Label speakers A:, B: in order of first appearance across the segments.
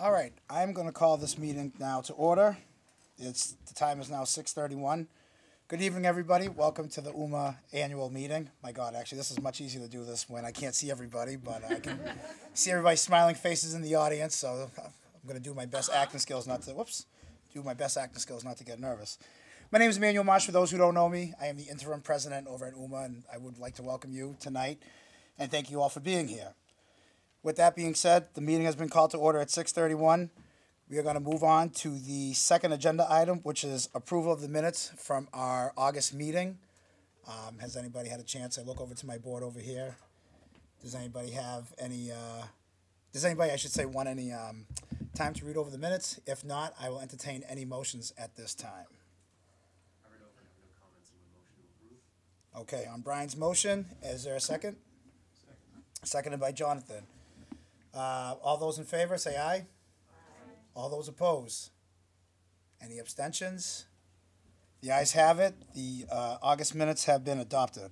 A: All right, I'm going to call this meeting now to order. It's, the time is now 6:31. Good evening, everybody. Welcome to the UMA annual meeting. My God, actually, this is much easier to do this when I can't see everybody, but I can see everybody's smiling faces in the audience, so I'm going to do my best acting skills not to, whoops, do my best acting skills not to get nervous. My name is Emmanuel Marsh. For those who don't know me, I am the interim president over at UMA, and I would like to welcome you tonight and thank you all for being here. With that being said, the meeting has been called to order at 6:31. We are going to move on to the second agenda item, which is approval of the minutes from our August meeting. Um, has anybody had a chance? I look over to my board over here. Does anybody have any? Uh, does anybody, I should say, want any um, time to read over the minutes? If not, I will entertain any motions at this time.
B: I read over and have no comments on my motion to approve.
A: Okay, on Brian's motion, is there a second? Seconded by Jonathan. Uh, all those in favor, say aye. All those opposed? Any abstentions? The ayes have it. The uh, August minutes have been adopted.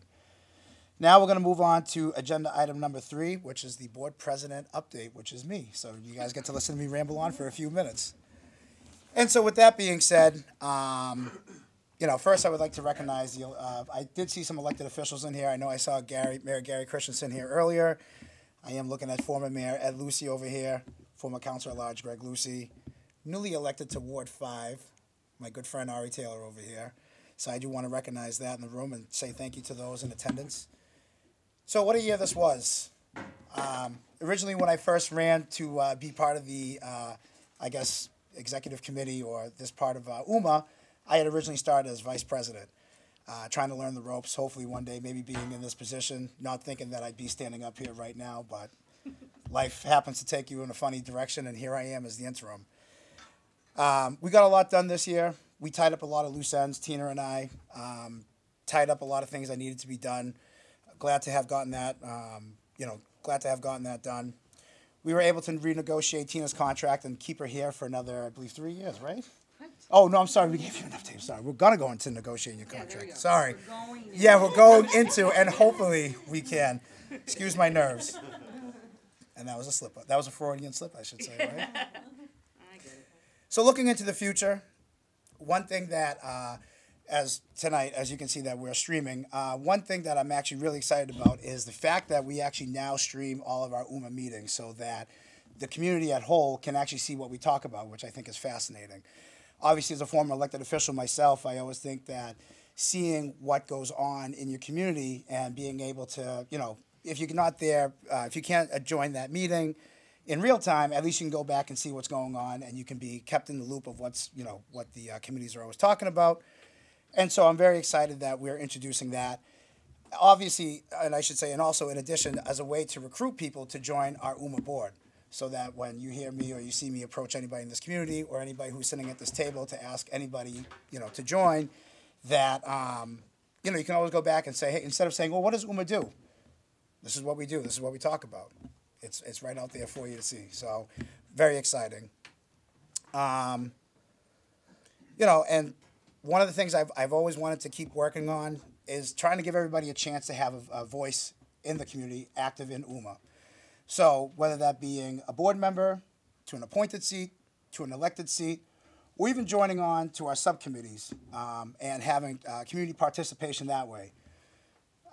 A: Now we're going to move on to agenda item number three, which is the board president update, which is me. So you guys get to listen to me ramble on for a few minutes. And so, with that being said, um, you know, first I would like to recognize the. Uh, I did see some elected officials in here. I know I saw Gary, Mayor Gary Christenson here earlier. I am looking at former Mayor Ed Lucey over here, former Councilor at Large Greg Lucey, newly elected to Ward Five, my good friend Ari Taylor over here. So I do want to recognize that in the room and say thank you to those in attendance. So what a year this was. Um, originally, when I first ran to uh, be part of the, uh, I guess, executive committee or this part of uh, UMA, I had originally started as vice president, uh, trying to learn the ropes. Hopefully, one day, maybe being in this position, not thinking that I'd be standing up here right now, but life happens to take you in a funny direction, and here I am as the interim. Um, we got a lot done this year. We tied up a lot of loose ends, Tina and I. Um, tied up a lot of things that needed to be done. Glad to have gotten that. Um, you know, glad to have gotten that done. We were able to renegotiate Tina's contract and keep her here for another, I believe, three years, right? Oh no, I'm sorry. We gave you enough time. Sorry, we're gonna go into negotiating your contract.
C: go.
A: Sorry.
C: We're.
A: Yeah, we're going into, and hopefully we can. Excuse my nerves. And that was a slip up. That was a Freudian slip, I should say, right?
C: I get it.
A: So looking into the future, one thing that, uh, as tonight, as you can see that we're streaming, uh, one thing that I'm actually really excited about is the fact that we actually now stream all of our UMA meetings so that the community at whole can actually see what we talk about, which I think is fascinating. Obviously, as a former elected official myself, I always think that seeing what goes on in your community and being able to, you know, if you're not there, uh, if you can't join that meeting, in real time, at least you can go back and see what's going on, and you can be kept in the loop of what's you know what the uh, committees are always talking about. And so I'm very excited that we're introducing that. Obviously, and I should say, and also in addition, as a way to recruit people to join our UMA board, so that when you hear me or you see me approach anybody in this community or anybody who's sitting at this table to ask anybody you know to join, that um, you know you can always go back and say, hey, instead of saying, well, what does UMA do? This is what we do. This is what we talk about. It's it's right out there for you to see. So very exciting. Um, you know, and one of the things I've I've always wanted to keep working on is trying to give everybody a chance to have a, a voice in the community, active in UMA. So whether that being a board member, to an appointed seat, to an elected seat, or even joining on to our subcommittees um, and having uh, community participation that way.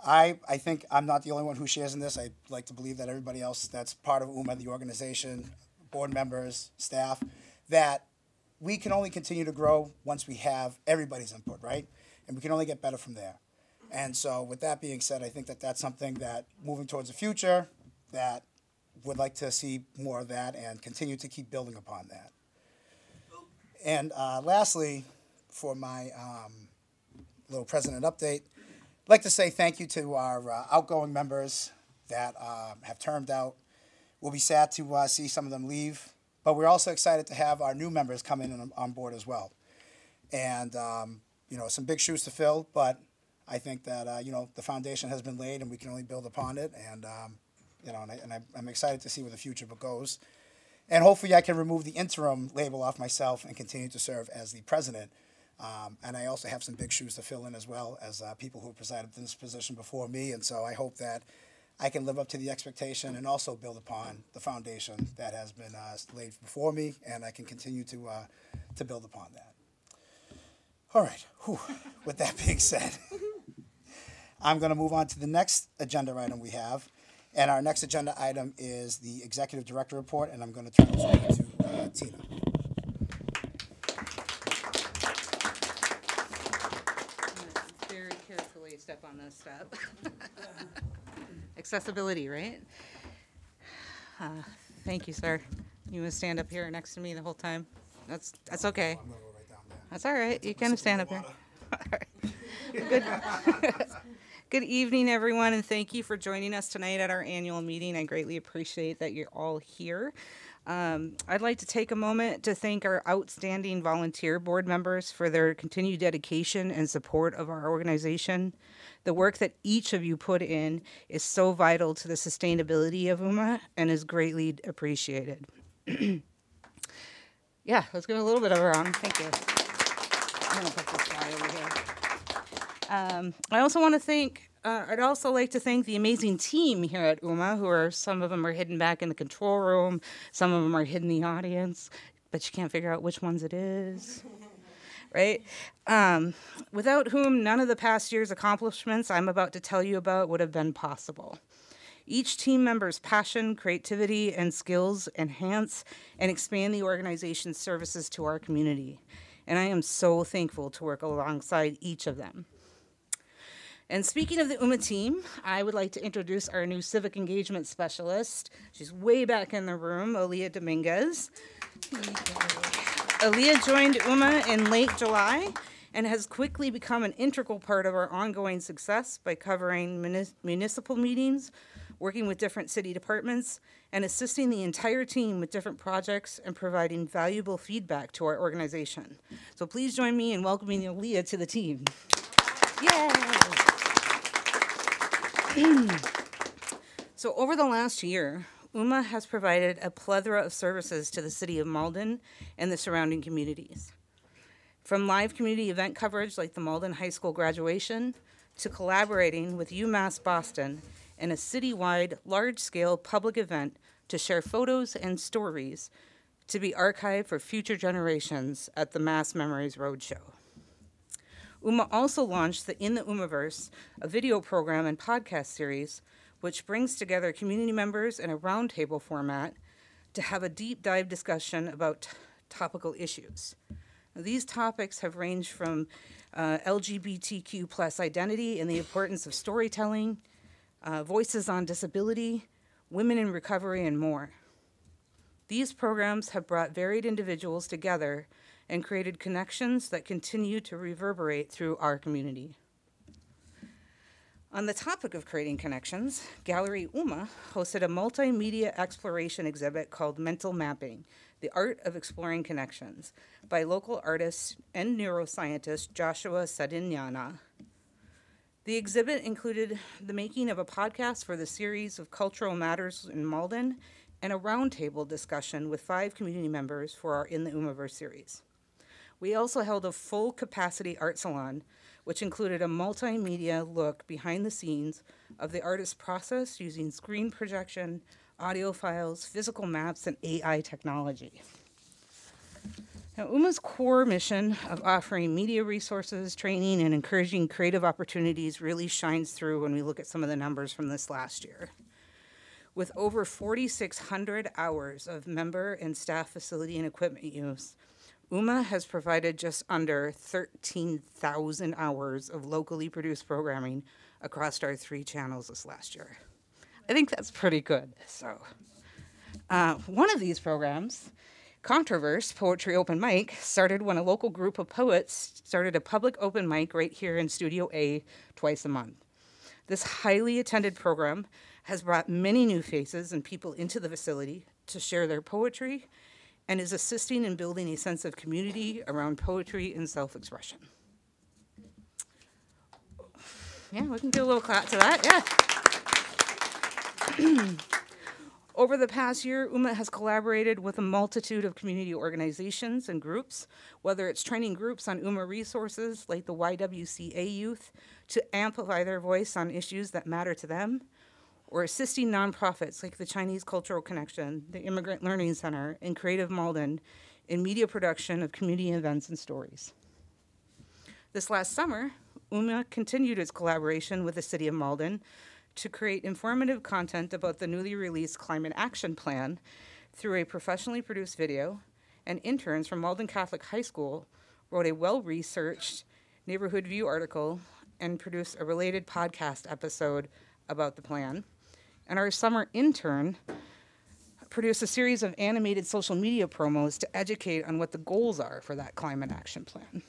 A: I, I think I'm not the only one who shares in this. I like to believe that everybody else that's part of UMA, the organization, board members, staff, that we can only continue to grow once we have everybody's input, right? And we can only get better from there. And so, with that being said, I think that that's something that moving towards the future, that would like to see more of that and continue to keep building upon that. And uh, lastly, for my um, little president update, I'd like to say thank you to our uh, outgoing members that uh, have termed out. We'll be sad to uh, see some of them leave, but we're also excited to have our new members come in and on board as well. And um, you know, some big shoes to fill, but I think that uh, you know the foundation has been laid, and we can only build upon it. And um, you know, and, I, and I, I'm excited to see where the future goes. And hopefully, I can remove the interim label off myself and continue to serve as the president. Um, and I also have some big shoes to fill in as well as uh, people who presided in this position before me. And so I hope that I can live up to the expectation and also build upon the foundation that has been uh, laid before me, and I can continue to uh, to build upon that. All right. Whew. With that being said, I'm going to move on to the next agenda item we have, and our next agenda item is the executive director report, and I'm going to turn this over to uh, Tina.
C: Very carefully step on this step. Accessibility, right? Uh, Thank you, sir. You want to stand up here next to me the whole time? That's, that's okay.
A: I'm going to go right down there.
C: That's all right. You can stand up here.
A: water.
C: Good evening, everyone, and thank you for joining us tonight at our annual meeting. I greatly appreciate that you're all here. Um, I'd like to take a moment to thank our outstanding volunteer board members for their continued dedication and support of our organization. The work that each of you put in is so vital to the sustainability of UMA and is greatly appreciated. yeah, let's give a little bit of a round. Thank you. I'm gonna put this guy over here. Um, I also want to thank. Uh, I'd also like to thank the amazing team here at UMA, who are some of them are hidden back in the control room, some of them are hidden in the audience, but you can't figure out which ones it is. right? Um, without whom none of the past year's accomplishments I'm about to tell you about would have been possible. Each team member's passion, creativity, and skills enhance and expand the organization's services to our community. And I am so thankful to work alongside each of them. And speaking of the UMA team, I would like to introduce our new civic engagement specialist. She's way back in the room, Aaliyah Dominguez. Aaliyah joined UMA in late July and has quickly become an integral part of our ongoing success by covering munis- municipal meetings, working with different city departments, and assisting the entire team with different projects and providing valuable feedback to our organization. So please join me in welcoming Aaliyah to the team. Yay! Mm. So over the last year, UMA has provided a plethora of services to the city of Malden and the surrounding communities. From live community event coverage like the Malden High School graduation to collaborating with UMass Boston in a citywide, large-scale public event to share photos and stories to be archived for future generations at the Mass Memories Roadshow. UMA also launched the In the UMAverse, a video program and podcast series which brings together community members in a roundtable format to have a deep dive discussion about topical issues. These topics have ranged from uh, LGBTQ plus identity and the importance of storytelling, uh, voices on disability, women in recovery, and more. These programs have brought varied individuals together and created connections that continue to reverberate through our community. On the topic of creating connections, Gallery UMA hosted a multimedia exploration exhibit called Mental Mapping The Art of Exploring Connections by local artist and neuroscientist Joshua Sadinyana. The exhibit included the making of a podcast for the series of Cultural Matters in Malden and a roundtable discussion with five community members for our In the Umaverse series. We also held a full capacity art salon which included a multimedia look behind the scenes of the artist's process using screen projection, audio files, physical maps, and AI technology. Now, UMA's core mission of offering media resources, training, and encouraging creative opportunities really shines through when we look at some of the numbers from this last year. With over 4,600 hours of member and staff facility and equipment use, UMA has provided just under 13,000 hours of locally produced programming across our three channels this last year. I think that's pretty good. So, uh, one of these programs, Controverse Poetry Open Mic, started when a local group of poets started a public open mic right here in Studio A twice a month. This highly attended program has brought many new faces and people into the facility to share their poetry and is assisting in building a sense of community around poetry and self expression. Yeah, we can do a little clap to that. Yeah. Over the past year, UMA has collaborated with a multitude of community organizations and groups, whether it's training groups on UMA resources like the YWCA Youth to amplify their voice on issues that matter to them, or assisting nonprofits like the Chinese Cultural Connection, the Immigrant Learning Center, and Creative Malden in media production of community events and stories. This last summer, UMA continued its collaboration with the City of Malden to create informative content about the newly released Climate Action Plan through a professionally produced video, and interns from Malden Catholic High School wrote a well researched Neighborhood View article and produced a related podcast episode about the plan. And our summer intern produced a series of animated social media promos to educate on what the goals are for that climate action plan.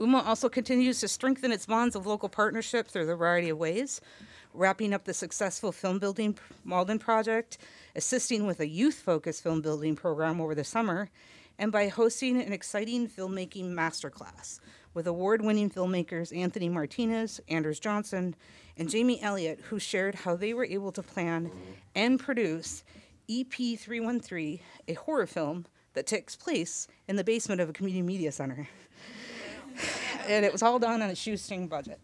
C: UMA also continues to strengthen its bonds of local partnership through a variety of ways, wrapping up the successful film building Malden project, assisting with a youth focused film building program over the summer, and by hosting an exciting filmmaking masterclass with award winning filmmakers Anthony Martinez, Anders Johnson, and Jamie Elliott, who shared how they were able to plan and produce EP 313, a horror film that takes place in the basement of a community media center and it was all done on a shoestring budget.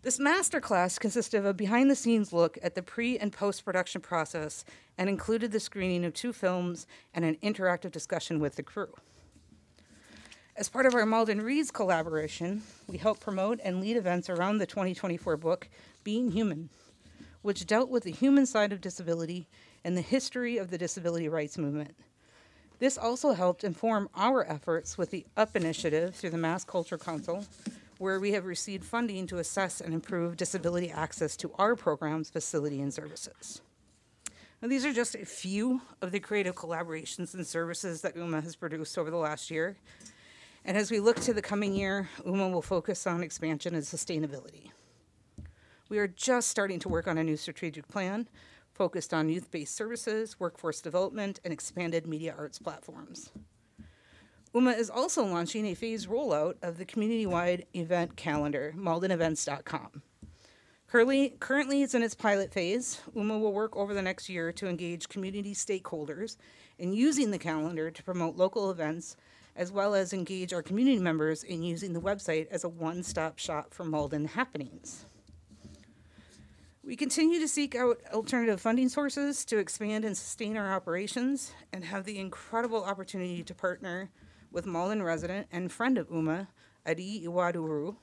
C: This masterclass consisted of a behind the scenes look at the pre and post production process and included the screening of two films and an interactive discussion with the crew. As part of our Malden Reads collaboration, we helped promote and lead events around the 2024 book, Being Human, which dealt with the human side of disability and the history of the disability rights movement. This also helped inform our efforts with the UP initiative through the Mass Culture Council, where we have received funding to assess and improve disability access to our programs, facility, and services. Now, these are just a few of the creative collaborations and services that UMA has produced over the last year. And as we look to the coming year, UMA will focus on expansion and sustainability. We are just starting to work on a new strategic plan focused on youth based services, workforce development, and expanded media arts platforms. UMA is also launching a phased rollout of the community wide event calendar, maldenevents.com. Currently, currently, it's in its pilot phase. UMA will work over the next year to engage community stakeholders in using the calendar to promote local events, as well as engage our community members in using the website as a one stop shop for Malden happenings. We continue to seek out alternative funding sources to expand and sustain our operations and have the incredible opportunity to partner with Malden resident and friend of UMA, Adi Iwaduru,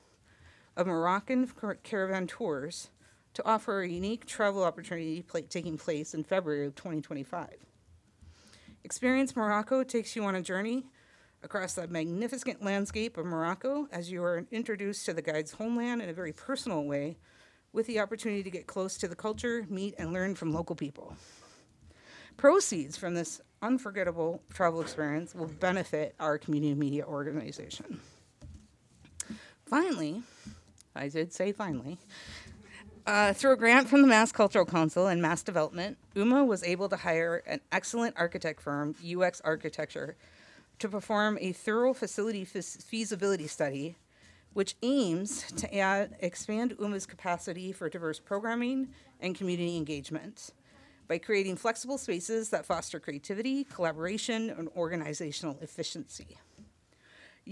C: of Moroccan Caravan Tours, to offer a unique travel opportunity pl- taking place in February of 2025. Experience Morocco takes you on a journey across the magnificent landscape of Morocco as you are introduced to the guide's homeland in a very personal way with the opportunity to get close to the culture, meet, and learn from local people. Proceeds from this unforgettable travel experience will benefit our community media organization. Finally, I did say finally, uh, through a grant from the Mass Cultural Council and Mass Development, UMA was able to hire an excellent architect firm, UX Architecture, to perform a thorough facility feasibility study which aims to add, expand UMA's capacity for diverse programming and community engagement by creating flexible spaces that foster creativity, collaboration, and organizational efficiency.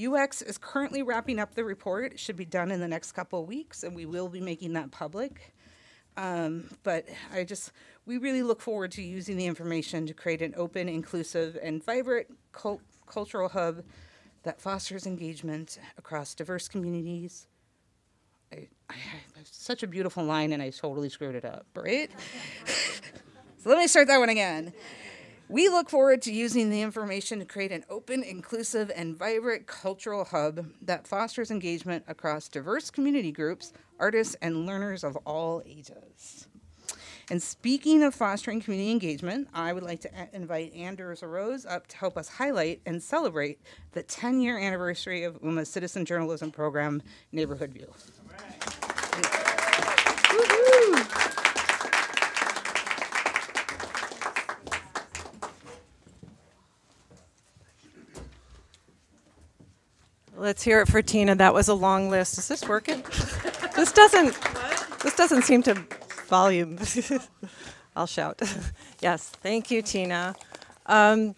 C: UX is currently wrapping up the report. It should be done in the next couple of weeks, and we will be making that public. Um, but I just, we really look forward to using the information to create an open, inclusive, and vibrant cultural hub that fosters engagement across diverse communities. I, I, such a beautiful line, and I totally screwed it up, right? so let me start that one again. We look forward to using the information to create an open, inclusive, and vibrant cultural hub that fosters engagement across diverse community groups, artists, and learners of all ages. And speaking of fostering community engagement, I would like to invite Anders Rose up to help us highlight and celebrate the 10 year anniversary of UMA's citizen journalism program, Neighborhood View.
D: Let's hear it for Tina. That was a long list. Is this working? this doesn't. This doesn't seem to volume. I'll shout. yes, thank you, Tina. Um,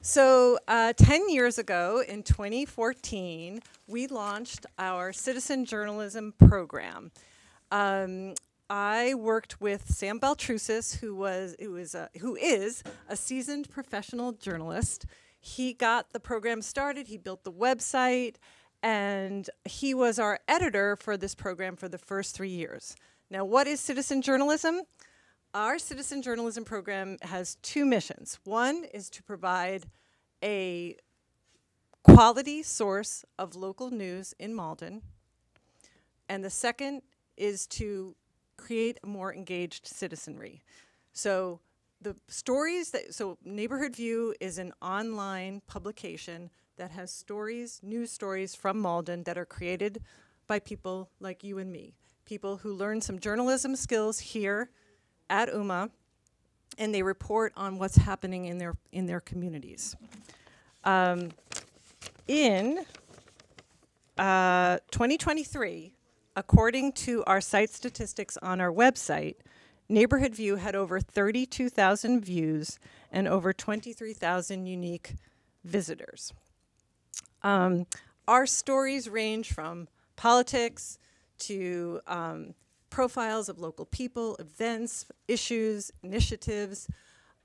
D: so, uh, 10 years ago in 2014, we launched our citizen journalism program. Um, I worked with Sam Baltrusis, who was a, who is a seasoned professional journalist. He got the program started. He built the website, and he was our editor for this program for the first three years. Now, what is citizen journalism? Our citizen journalism program has two missions. One is to provide a quality source of local news in Malden, and the second is to create a more engaged citizenry. So the stories that so Neighborhood View is an online publication that has stories, news stories from Malden that are created by people like you and me, people who learn some journalism skills here at UMA, and they report on what's happening in their in their communities. Um, in uh, 2023, according to our site statistics on our website, Neighborhood View had over 32,000 views and over 23,000 unique visitors. Um, our stories range from politics to um, profiles of local people, events, issues, initiatives,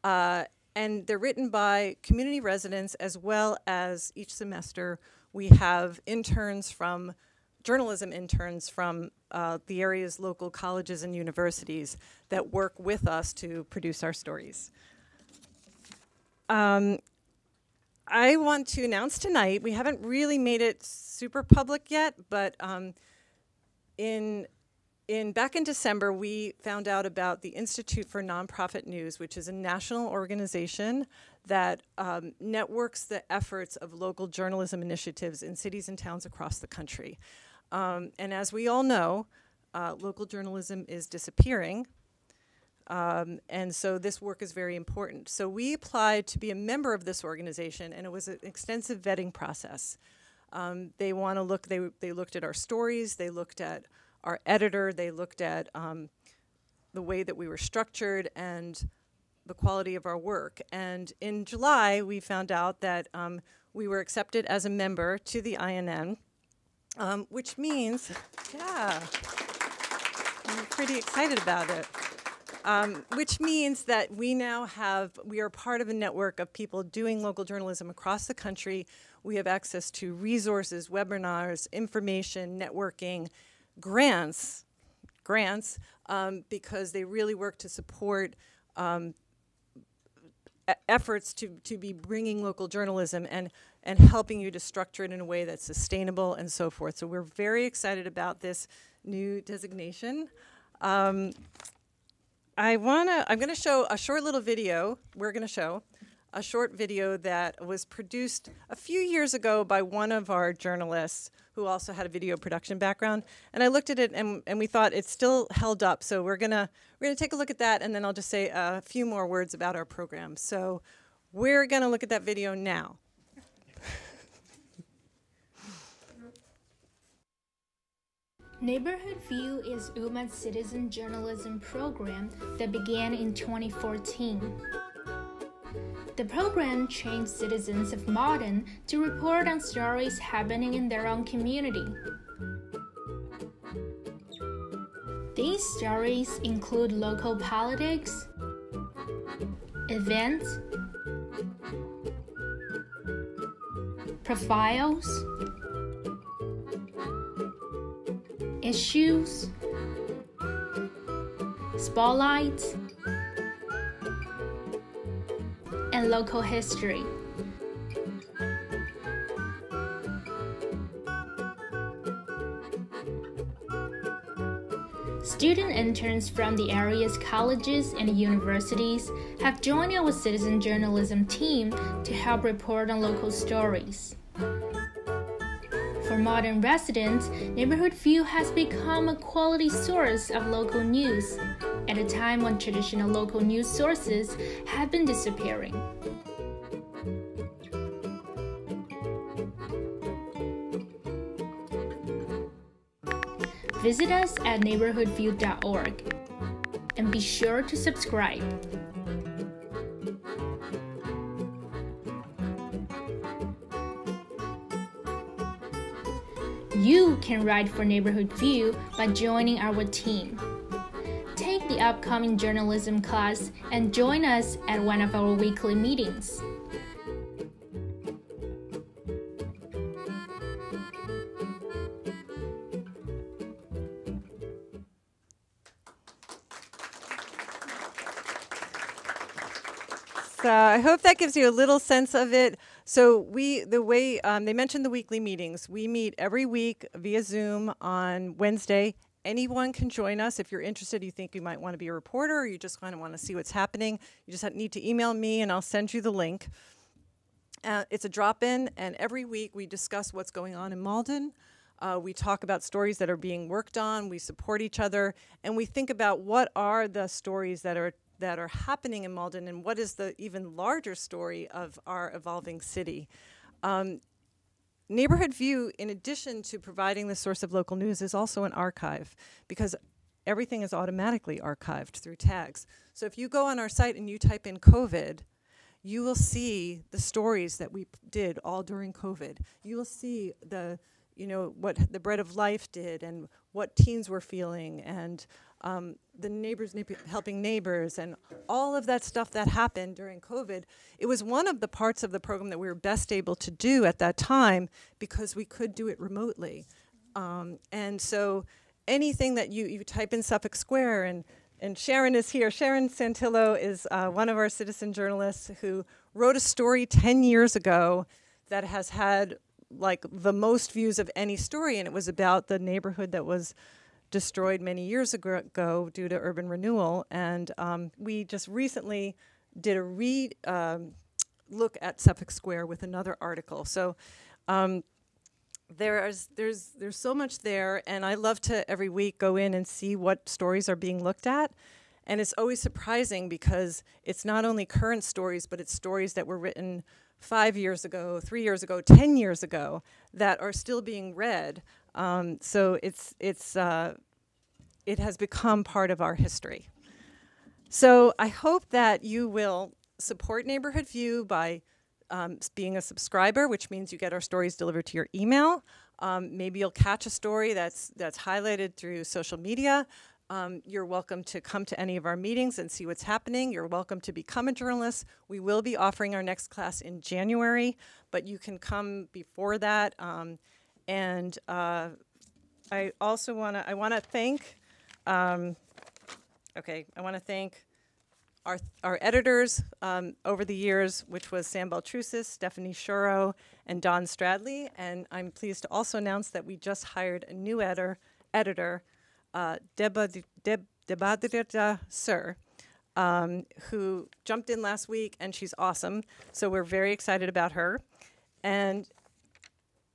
D: uh, and they're written by community residents as well as each semester we have interns from journalism interns from uh, the area's local colleges and universities that work with us to produce our stories. Um, I want to announce tonight, we haven't really made it super public yet, but um, in in back in December, we found out about the Institute for Nonprofit News, which is a national organization that um, networks the efforts of local journalism initiatives in cities and towns across the country. Um, and as we all know, uh, local journalism is disappearing. Um, and so this work is very important. So we applied to be a member of this organization, and it was an extensive vetting process. Um, they want to look. They they looked at our stories. They looked at our editor. They looked at um, the way that we were structured and the quality of our work. And in July, we found out that um, we were accepted as a member to the INN, um, which means, yeah, I'm pretty excited about it. Um, which means that we now have, we are part of a network of people doing local journalism across the country. We have access to resources, webinars, information, networking, grants, grants, um, because they really work to support um, efforts to, to be bringing local journalism and, and helping you to structure it in a way that's sustainable and so forth. So we're very excited about this new designation. Um, I wanna, I'm gonna show a short little video, we're gonna show, a short video that was produced a few years ago by one of our journalists who also had a video production background. And I looked at it and, and we thought it's still held up. So we're gonna we're gonna take a look at that and then I'll just say a few more words about our program. So we're gonna look at that video now.
E: Neighborhood View is UMA's citizen journalism program that began in 2014. The program trains citizens of Malden to report on stories happening in their own community. These stories include local politics, events, profiles, issues, spotlights, and local history. Student interns from the area's colleges and universities have joined our citizen journalism team to help report on local stories. For Malden residents, Neighborhood View has become a quality source of local news at a time when traditional local news sources have been disappearing. Visit us at neighborhoodview.org and be sure to subscribe. You can write for Neighborhood View by joining our team. Upcoming journalism class and join us at one of our weekly meetings.
D: So I hope that gives you a little sense of it. So we, the way um, they mentioned the weekly meetings, we meet every week via Zoom on Wednesday. Anyone can join us if you're interested. You think you might want to be a reporter, or you just kind of want to see what's happening. You just need to email me, and I'll send you the link. Uh, it's a drop-in, and every week we discuss what's going on in Malden. Uh, we talk about stories that are being worked on. We support each other, and we think about what are the stories that are that are happening in Malden and what is the even larger story of our evolving city. Um, Neighborhood View, in addition to providing the source of local news, is also an archive because everything is automatically archived through tags. So if you go on our site and you type in COVID, you will see the stories that we did all during COVID. You will see the, you know, what the Bread of Life did and what teens were feeling and um, the neighbors helping neighbors and all of that stuff that happened during COVID. It was one of the parts of the program that we were best able to do at that time because we could do it remotely. Um, and so anything that you, you type in Suffolk Square and and Sharon is here. Sharon Santillo is uh, one of our citizen journalists who wrote a story 10 years ago that has had like the most views of any story, and it was about the neighborhood that was destroyed many years ago due to urban renewal. And um, we just recently did a re um, look at Suffolk Square with another article. So um, there's there's there's so much there, and I love to every week go in and see what stories are being looked at. And it's always surprising because it's not only current stories, but it's stories that were written five years ago, three years ago, ten years ago that are still being read. Um, so it's it's uh, it has become part of our history. So I hope that you will support Neighborhood View by um, being a subscriber, which means you get our stories delivered to your email. Um, maybe you'll catch a story that's that's highlighted through social media. Um, you're welcome to come to any of our meetings and see what's happening. You're welcome to become a journalist. We will be offering our next class in January, but you can come before that. Um, and uh, I also want to I want to thank. Um, okay, I want to thank our our editors um, over the years, which was Sam Baltrusis, Stephanie Shuro, and Don Stradley. And I'm pleased to also announce that we just hired a new editor, editor, uh, Deba Deb, Sir. Um, who jumped in last week and she's awesome. So we're very excited about her. And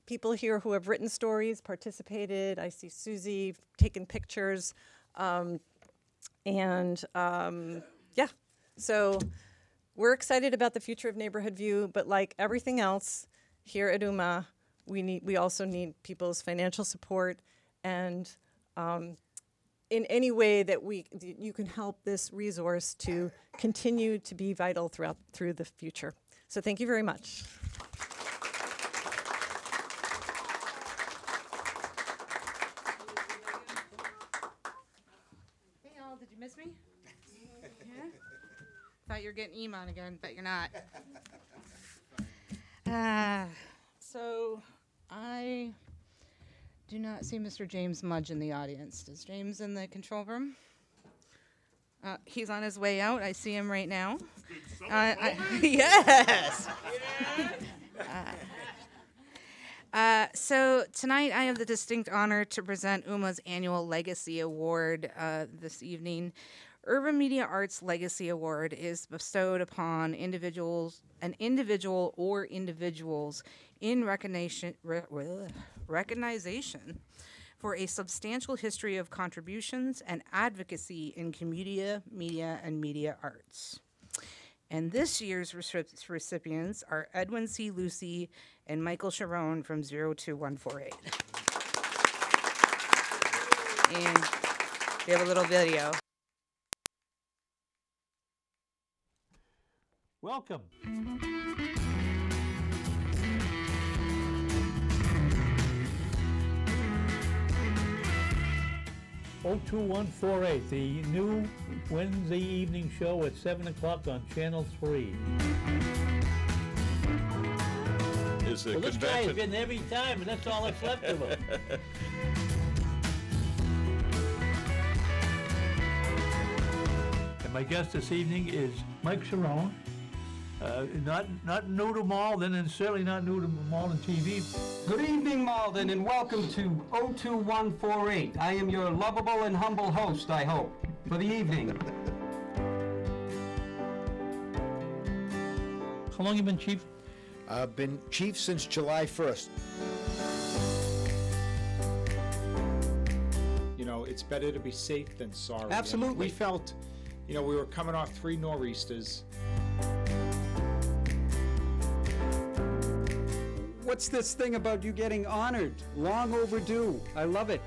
D: people here who have written stories, participated. I see Susie taking pictures. Um, and um, yeah, so we're excited about the future of Neighborhood View, but like everything else here at UMA, we need we also need people's financial support and um, in any way that we you can help this resource to continue to be vital throughout through the future. So thank you very much.
C: thought you were getting Emon again, but you're not. Uh, so I do not see Mr. James Mudge in the audience. Is James in the control room? Uh, he's on his way out. I see him right now. Uh, I, yes. Uh, uh, so tonight I have the distinct honor to present UMA's annual Legacy Award uh, this evening. Urban Media Arts Legacy Award is bestowed upon individuals, an individual or individuals in recognition, re, recognition for a substantial history of contributions and advocacy in community, media, and media arts. And this year's recipients are Edwin C. Lucey and Michael Cherone from 02148. and we have a little video.
F: Welcome. 02148, the new Wednesday evening show at 7 o'clock on Channel 3.
G: Is the
F: Well, this guy has
G: convention,
F: been every time, and that's all that's left of him. And my guest this evening is Mike Cherone. Uh, not, not new to Malden, and certainly not new to Malden TV.
H: Good evening, Malden, and welcome to 02148. I am your lovable and humble host, I hope, for the evening.
F: How long you been chief?
I: I've been chief since July 1st.
J: you know, it's better to be safe than sorry. And
H: Absolutely.
J: we felt, you know, we were coming off three nor'easters.
H: What's this thing about you getting honored? Long overdue. I love it.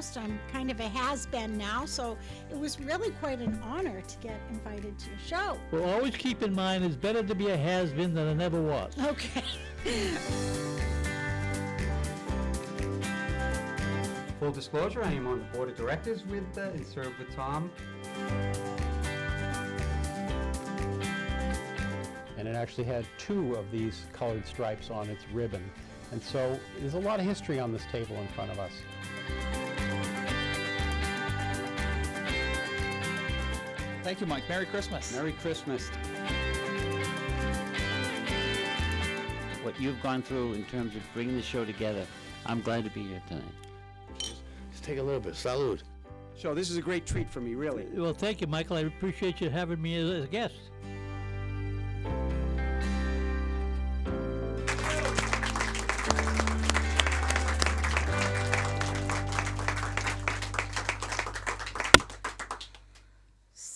K: foremost. I'm kind of a has-been now, so it was really quite an honor to get invited to your show.
F: Well, always keep in mind it's better to be a has-been than a never was.
K: Okay.
H: Full disclosure, I am on the board of directors with uh, and serve with Tom.
L: It actually had two of these colored stripes on its ribbon. And so there's a lot of history on this table in front of us.
M: Thank you, Mike. Merry Christmas.
H: Merry Christmas.
N: what you've gone through in terms of bringing the show together. I'm glad to be here tonight.
I: Let's take a little bit. Salud.
H: So this is a great treat for me, really.
F: Well, thank you, Michael. I appreciate you having me as a guest.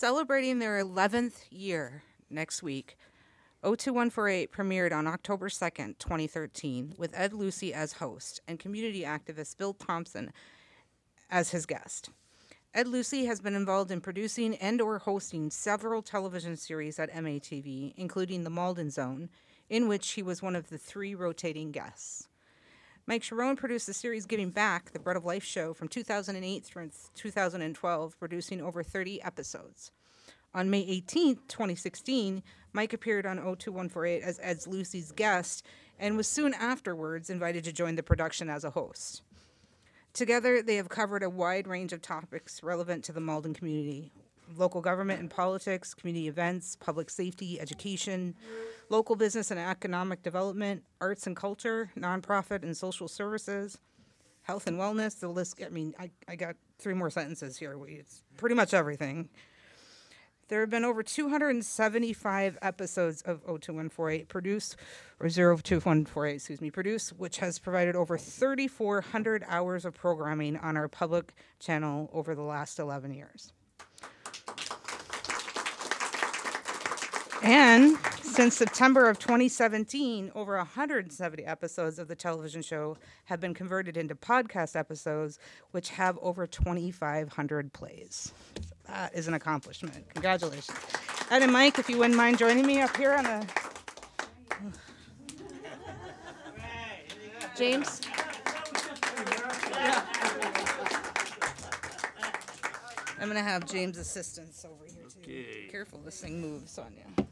C: Celebrating their 11th year next week, 02148 premiered on October 2nd, 2013, with Ed Lucey as host and community activist Bill Thompson as his guest. Ed Lucey has been involved in producing and or hosting several television series at MATV, including The Malden Zone, in which he was one of the three rotating guests. Mike Cherone produced the series Giving Back, the Bread of Life show from 2008 through 2012, producing over 30 episodes. On May 18, 2016, Mike appeared on 02148 as Ed's Lucey's guest and was soon afterwards invited to join the production as a host. Together, they have covered a wide range of topics relevant to the Malden community local government and politics, community events, public safety, education, local business and economic development, arts and culture, nonprofit and social services, health and wellness. The list, I mean, I, I got three more sentences here. It's pretty much everything. There have been over 275 episodes of 02148 produced, or 02148, excuse me, produced, which has provided over 3,400 hours of programming on our public channel over the last 11 years. And since September of 2017, over 170 episodes of the television show have been converted into podcast episodes, which have over 2,500 plays. That is an accomplishment. Congratulations. Ed and Mike, if you wouldn't mind joining me up here on the. James? I'm going to have James' assistance over here too.
F: Okay.
C: Careful, this thing moves on you.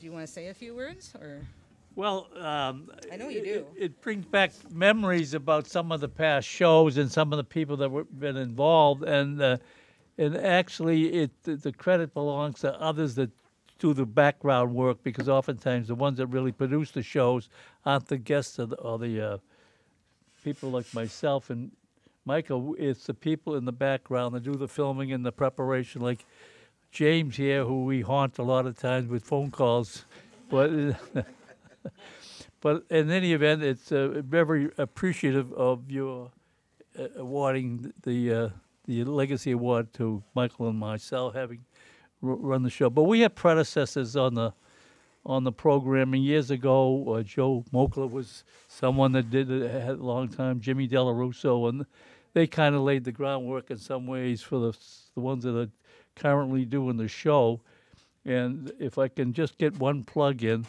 C: Do you want to say a few words or?
F: Well, um,
C: I know you
F: it-
C: do.
F: It brings back memories about some of the past shows and some of the people that were been involved, and uh, and actually, it the, the credit belongs to others that do the background work because oftentimes the ones that really produce the shows aren't the guests or the, or the uh, people like myself and Michael. It's the people in the background that do the filming and the preparation, like James here, who we haunt a lot of times with phone calls, but. But in any event, it's uh, very appreciative of your uh, awarding the uh, the legacy award to Michael and myself having run the show. But we had predecessors on the on the programming years ago. Uh, Joe Mokla was someone that did it a long time. Jimmy Della Russo, and they kind of laid the groundwork in some ways for the the ones that are currently doing the show. And if I can just get one plug in,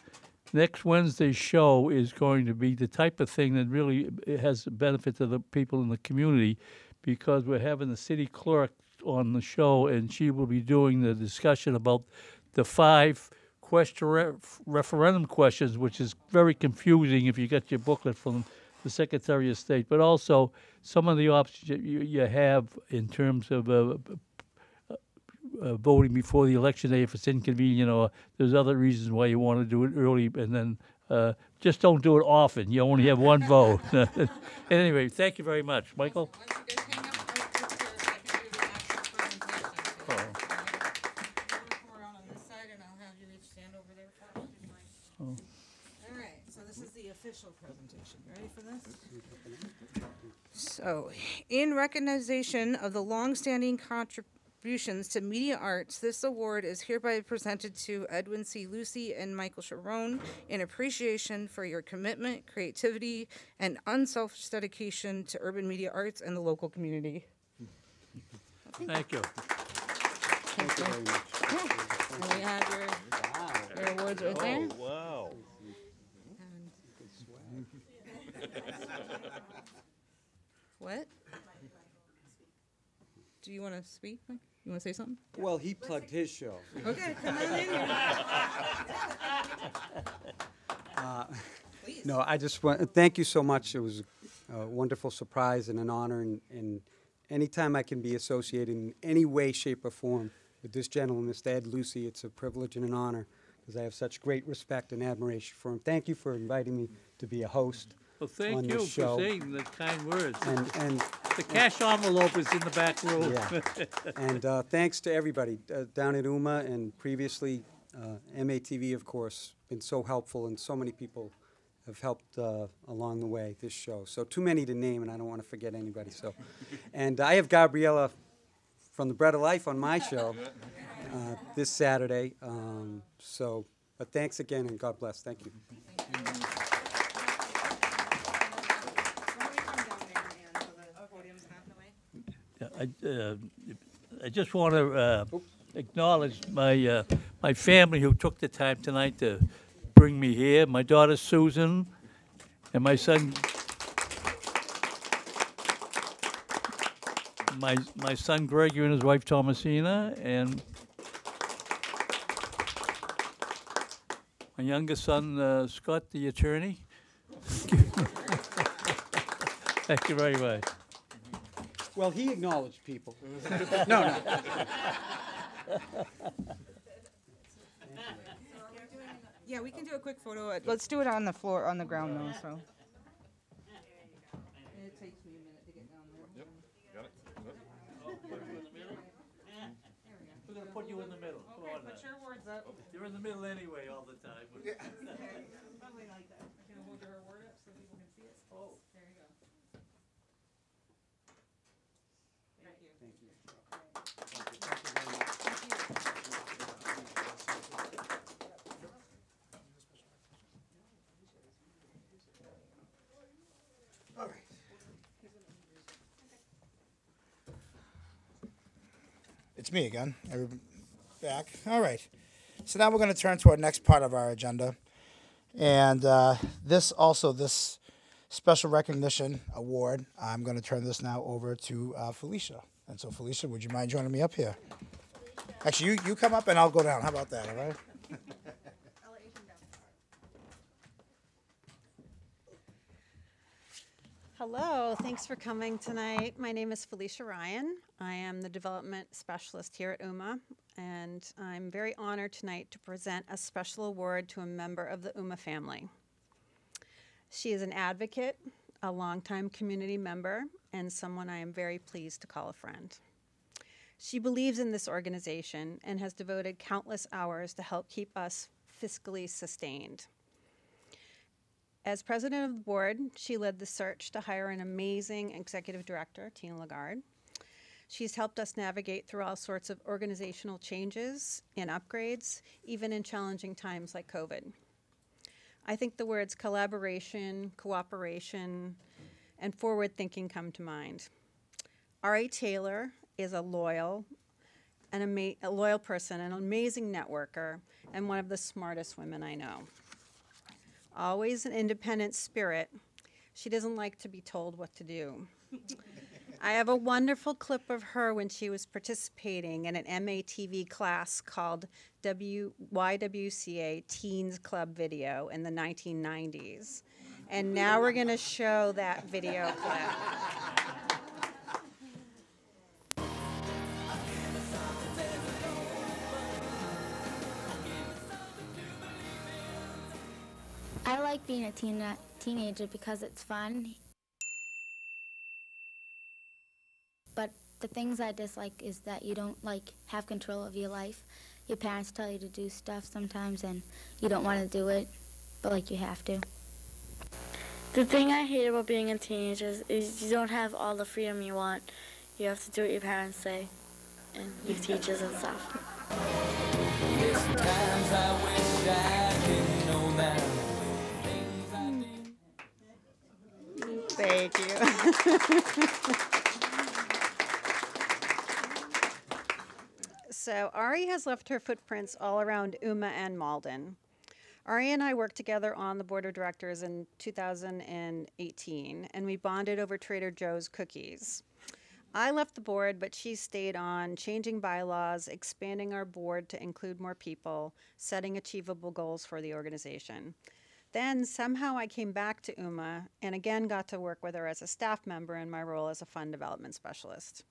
F: next Wednesday's show is going to be the type of thing that really has a benefit to the people in the community because we're having the city clerk on the show and she will be doing the discussion about the five question referendum questions, which is very confusing if you get your booklet from the Secretary of State, but also some of the options you, you have in terms of uh, uh, voting before the election day if it's inconvenient or there's other reasons why you want to do it early and then uh, just don't do it often. You only have one vote. anyway, thank you very much. Michael?
C: All right, so this is the official presentation. Ready for this? So, in recognition of the longstanding contributions to media arts, this award is hereby presented to Edwin C. Lucey and Michael Cherone in appreciation for your commitment, creativity, and unselfish dedication to urban media arts and the local community.
F: Thank you.
C: Thank you very much. Yeah. And we have your, your awards right there.
G: Oh, wow.
C: What? Do you want to speak? Mike? You want to say something?
O: Well, he plugged his show.
C: Okay, come on in here.
O: Uh, No, I just want, to thank you so much. It was a wonderful surprise and an honor, and, and anytime I can be associated in any way, shape, or form with this gentleman, Mr. Ed Lucey, it's a privilege and an honor, because I have such great respect and admiration for him. Thank you for inviting me to be a host
F: Well,
O: on
F: thank you
O: this
F: for saying the kind words.
O: And, and
F: the cash envelope is in the back room.
O: Yeah. and uh, thanks to everybody uh, down at UMA and previously uh, MATV, of course, been so helpful, and so many people have helped uh, along the way. This show, so too many to name, and I don't want to forget anybody. So, and I have Gabriella from the Bread of Life on my show uh, this Saturday. Um, so, but thanks again, and God bless. Thank you.
F: Yeah, I, uh, I just want to uh, acknowledge my uh, my family who took the time tonight to bring me here. My daughter Susan, and my son. My my son Gregory and his wife Thomasina, and my youngest son uh, Scott, the attorney. Thank you very much.
O: Well, he acknowledged people. no, no.
C: Yeah, we can do a quick photo. Uh, Let's do it on the floor, on the ground though, so. It takes me a minute to get down there.
G: Got it.
F: We're gonna put you in the middle. Come
C: Okay,
F: on
C: put your words up.
F: You're in the middle anyway all the time.
C: Probably like that. Can I hold your award up so people can see it? Oh. There you go. Thank you.
A: All right. Me again. Everybody back. All right. So now we're going to turn to our next part of our agenda, and uh, this also this special recognition award. I'm going to turn this now over to uh, Felicia. And so, Felicia, would you mind joining me up here? Actually, you you come up and I'll go down. How about that? All right.
P: Hello, thanks for coming tonight. My name is Felicia Ryan. I am the development specialist here at UMA, and I'm very honored tonight to present a special award to a member of the UMA family. She is an advocate, a longtime community member, and someone I am very pleased to call a friend. She believes in this organization and has devoted countless hours to help keep us fiscally sustained. As president of the board, she led the search to hire an amazing executive director, Tina Lagarde. She's helped us navigate through all sorts of organizational changes and upgrades, even in challenging times like COVID. I think the words collaboration, cooperation, and forward thinking come to mind. Ari Taylor is a loyal, an a loyal person, an amazing networker, and one of the smartest women I know. Always an independent spirit, she doesn't like to be told what to do. I have a wonderful clip of her when she was participating in an MATV class called w- YWCA Teens Club Video in the 1990s. And now we're going to show that video clip.
Q: I like being a teen- teenager because it's fun. But the things I dislike is that you don't like have control of your life. Your parents tell you to do stuff sometimes and you don't want to do it, but like you have to.
R: The thing I hate about being a teenager is you don't have all the freedom you want. You have to do what your parents say and your teachers and stuff.
P: Thank you. so Ari has left her footprints all around Uma and Malden. Ari and I worked together on the board of directors in 2018, and we bonded over Trader Joe's cookies. I left the board, but she stayed on, changing bylaws, expanding our board to include more people, setting achievable goals for the organization. Then somehow I came back to UMA and again got to work with her as a staff member in my role as a fund development specialist.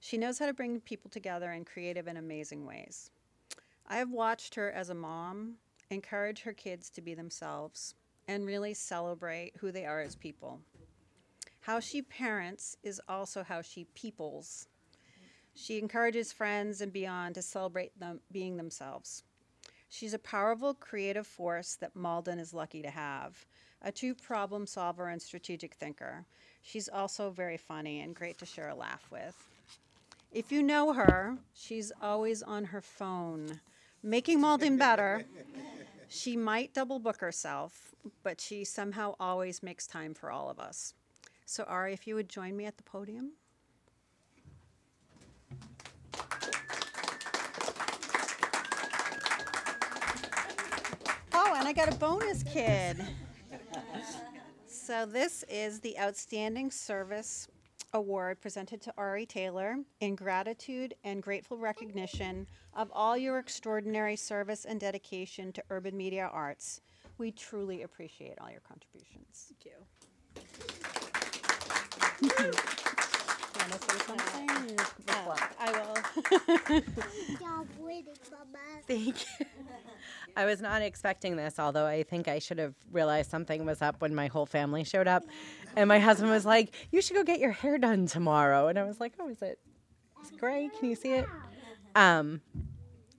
P: She knows how to bring people together in creative and amazing ways. I have watched her as a mom encourage her kids to be themselves and really celebrate who they are as people. How she parents is also how she peoples. She encourages friends and beyond to celebrate them being themselves. She's a powerful creative force that Malden is lucky to have, a true problem solver and strategic thinker. She's also very funny and great to share a laugh with. If you know her, she's always on her phone, making Malden better. She might double book herself, but she somehow always makes time for all of us. So, Ari, if you would join me at the podium. Oh, and I got a bonus kid. So, this is the Outstanding Service Award presented to Ari Taylor in gratitude and grateful recognition of all your extraordinary service and dedication to urban media arts. We truly appreciate all your contributions. Thank you. Want to say something? I will.
S: Thank you. I was not expecting this, although I think I should have realized something was up when my whole family showed up. And my husband was like, You should go get your hair done tomorrow. And I was like, Oh, is it, is it gray? Can you see it? Um,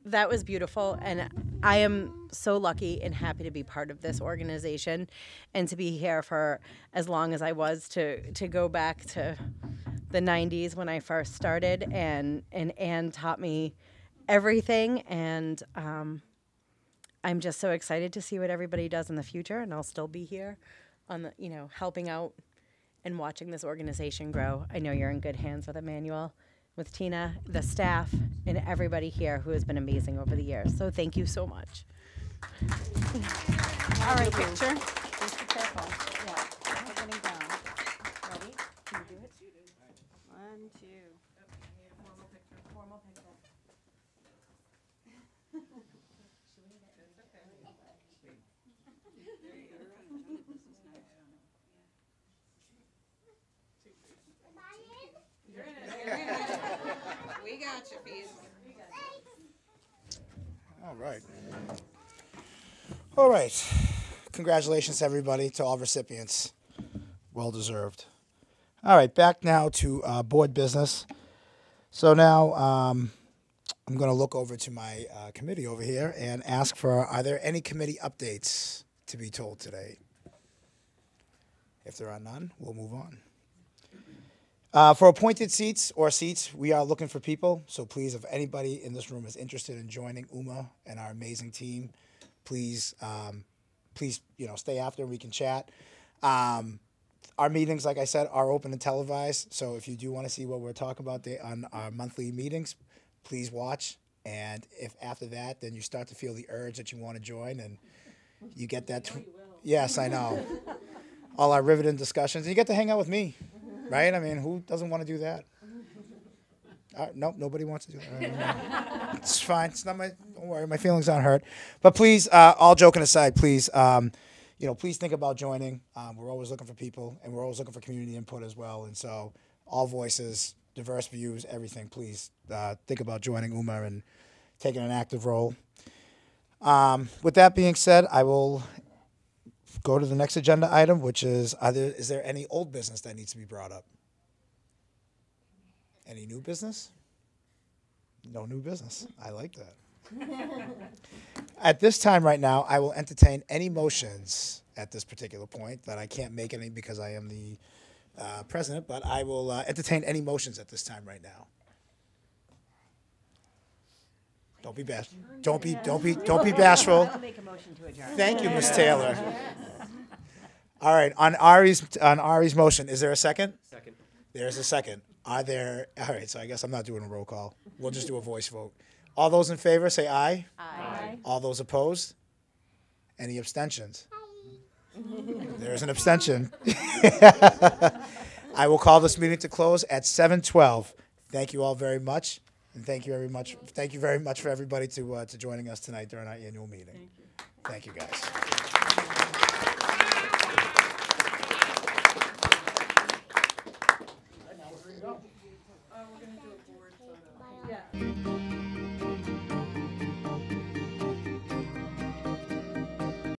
S: that was beautiful. And I am so lucky and happy to be part of this organization and to be here for as long as I was to, to go back to the 90s when I first started. And, and Anne taught me everything. And, um, I'm just so excited to see what everybody does in the future, and I'll still be here on the, you know, helping out and watching this organization grow. I know you're in good hands with Emmanuel, with Tina, the staff, and everybody here who has been amazing over the years. So thank you so much.
P: All right, picture. Just be careful. Yeah. We're getting down. Ready? Can you do it? One, two.
A: All right. All right. Congratulations, everybody, to all recipients. Well deserved. All right, back now to uh, board business. So now um, I'm going to look over to my uh, committee over here and ask for are there any committee updates to be told today? If there are none, we'll move on. Uh, for appointed seats or seats, we are looking for people. So please, if anybody in this room is interested in joining UMA and our amazing team, please, um, please, you know, stay after and we can chat. Um, our meetings, like I said, are open and televised. So if you do want to see what we're talking about they, on our monthly meetings, please watch. And if after that, then you start to feel the urge that you want to join, and you get that, Yes, I know. All our riveting discussions. And you get to hang out with me, right? I mean, who doesn't want to do that? Uh, nope, nobody wants to do that. it's fine. It's not my. Don't worry, my feelings aren't hurt. But please, uh, all joking aside, please, um, you know, please think about joining. Um, we're always looking for people, and we're always looking for community input as well. And so, all voices, diverse views, everything. Please uh, think about joining UMA and taking an active role. Um, with that being said, I will go to the next agenda item, which is: are there, is there any old business that needs to be brought up? Any new business? No new business. I like that. At this time, right now, I will entertain any motions at this particular point that I can't make any because I am the uh, president, but I will uh, entertain any motions at this time right now. Don't be bashful. Don't be don't be don't be bashful.
T: I'll make a motion to adjourn.
A: Thank you, Ms. Taylor. All right, on Ari's on Ari's motion, is there a second?
B: Second.
A: There's a second. Are there? All right, so I guess I'm not doing a roll call. We'll just do a voice vote. All those in favor, say aye.
T: Aye.
A: All those opposed? Any abstentions? There's an abstention. I will call this meeting to close at 7:12. Thank you all very much, and thank you very much. Thank you very much for everybody to uh, to joining us tonight during our annual meeting. Thank you, thank you guys.